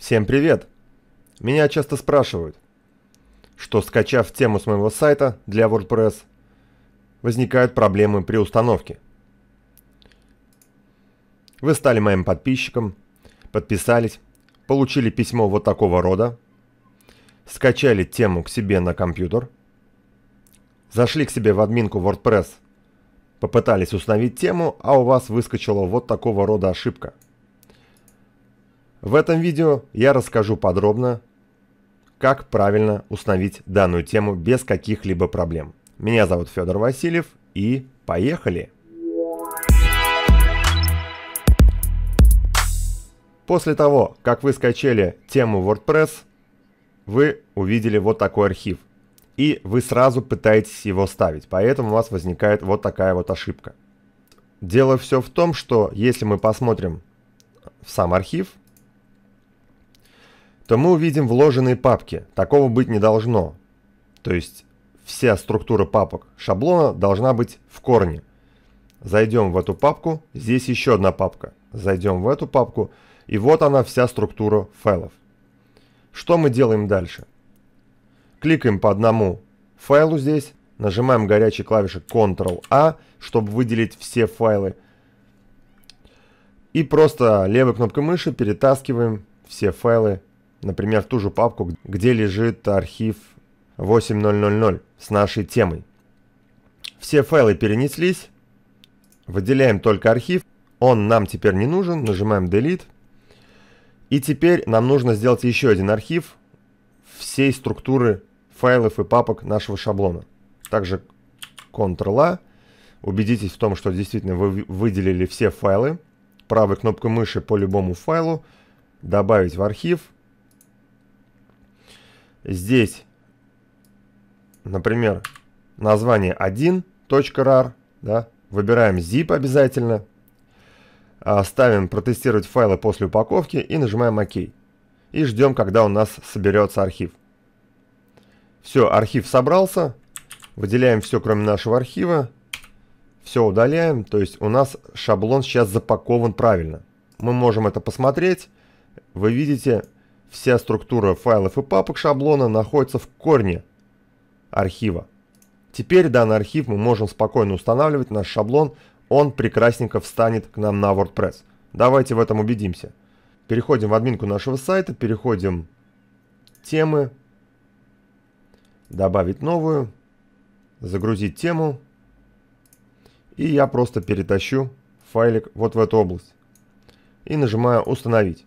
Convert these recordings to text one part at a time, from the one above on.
Всем привет! Меня часто спрашивают, что скачав тему с моего сайта для WordPress, возникают проблемы при установке. Вы стали моим подписчиком, подписались, получили письмо вот такого рода, скачали тему к себе на компьютер, зашли к себе в админку WordPress, попытались установить тему, а у вас выскочила вот такого рода ошибка – в этом видео я расскажу подробно, как правильно установить данную тему без каких-либо проблем. Меня зовут Федор Васильев и поехали! После того, как вы скачали тему WordPress, вы увидели вот такой архив. И вы сразу пытаетесь его ставить, поэтому у вас возникает вот такая вот ошибка. Дело все в том, что если мы посмотрим в сам архив, то мы увидим вложенные папки. Такого быть не должно. То есть вся структура папок шаблона должна быть в корне. Зайдем в эту папку, здесь еще одна папка. Зайдем в эту папку, и вот она вся структура файлов. Что мы делаем дальше? Кликаем по одному файлу здесь, нажимаем горячей клавишей Ctrl-A, чтобы выделить все файлы. И просто левой кнопкой мыши перетаскиваем все файлы например, в ту же папку, где лежит архив 8000 с нашей темой. Все файлы перенеслись, выделяем только архив, он нам теперь не нужен, нажимаем Delete. И теперь нам нужно сделать еще один архив всей структуры файлов и папок нашего шаблона. Также Ctrl-A. Убедитесь в том, что действительно вы выделили все файлы. Правой кнопкой мыши по любому файлу. Добавить в архив. Здесь, например, название 1.rar, да, выбираем zip обязательно, а, ставим протестировать файлы после упаковки и нажимаем ОК. И ждем, когда у нас соберется архив. Все, архив собрался. Выделяем все, кроме нашего архива. Все удаляем. То есть у нас шаблон сейчас запакован правильно. Мы можем это посмотреть. Вы видите, Вся структура файлов и папок шаблона находится в корне архива. Теперь данный архив мы можем спокойно устанавливать, наш шаблон, он прекрасненько встанет к нам на WordPress. Давайте в этом убедимся. Переходим в админку нашего сайта, переходим темы, добавить новую, загрузить тему. И я просто перетащу файлик вот в эту область. И нажимаю установить.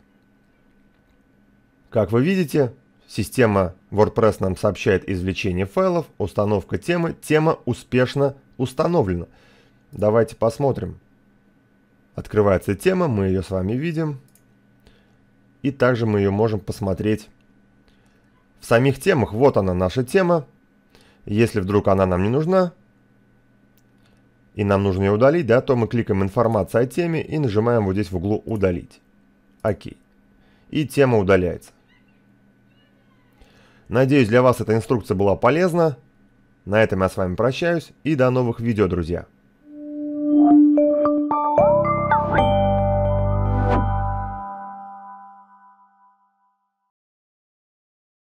Как вы видите, система WordPress нам сообщает извлечение файлов, установка темы. Тема успешно установлена. Давайте посмотрим. Открывается тема, мы ее с вами видим. И также мы ее можем посмотреть в самих темах. Вот она наша тема. Если вдруг она нам не нужна, и нам нужно ее удалить, да, то мы кликаем «Информация о теме» и нажимаем вот здесь в углу «Удалить». Окей. И тема удаляется. Надеюсь, для вас эта инструкция была полезна. На этом я с вами прощаюсь и до новых видео, друзья.